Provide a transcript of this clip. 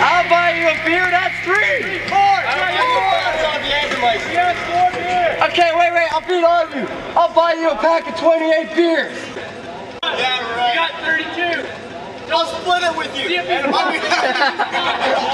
I'll buy you a beer, that's three! Okay, wait, wait, I'll beat all of you. I'll buy you a pack of 28 beers. Yeah, right. You got 32. I'll split it with you.